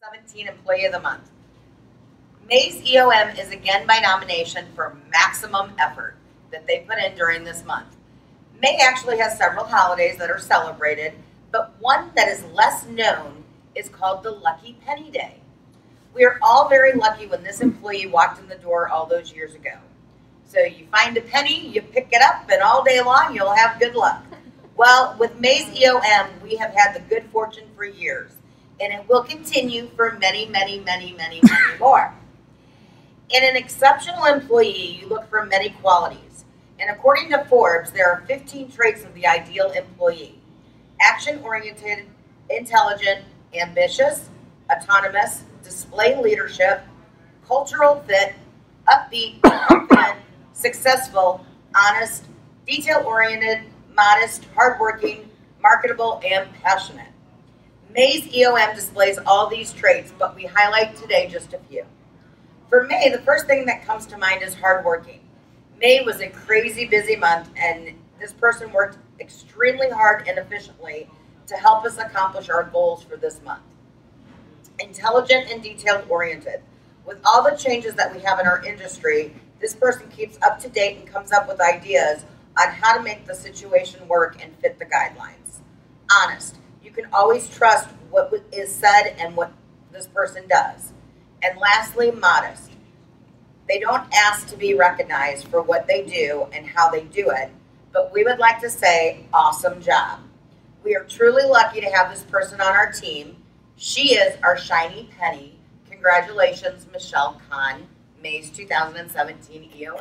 2017 Employee of the Month. May's EOM is again by nomination for maximum effort that they put in during this month. May actually has several holidays that are celebrated, but one that is less known is called the Lucky Penny Day. We are all very lucky when this employee walked in the door all those years ago. So you find a penny, you pick it up, and all day long you'll have good luck. Well, with May's EOM, we have had the good fortune for years, and it will continue for many, many, many, many, many more. In an exceptional employee, you look for many qualities. And according to Forbes, there are 15 traits of the ideal employee action oriented, intelligent, ambitious, autonomous, display leadership, cultural fit, upbeat, confident, successful, honest, detail oriented, modest, hardworking, marketable, and passionate. May's EOM displays all these traits, but we highlight today just a few. For May, the first thing that comes to mind is hardworking. May was a crazy busy month, and this person worked extremely hard and efficiently to help us accomplish our goals for this month. Intelligent and detail oriented. With all the changes that we have in our industry, this person keeps up to date and comes up with ideas on how to make the situation work and fit the guidelines. Honest. You can always trust what is said and what this person does. And lastly, modest. They don't ask to be recognized for what they do and how they do it, but we would like to say, awesome job. We are truly lucky to have this person on our team. She is our shiny penny. Congratulations, Michelle Kahn, May's 2017 EOM.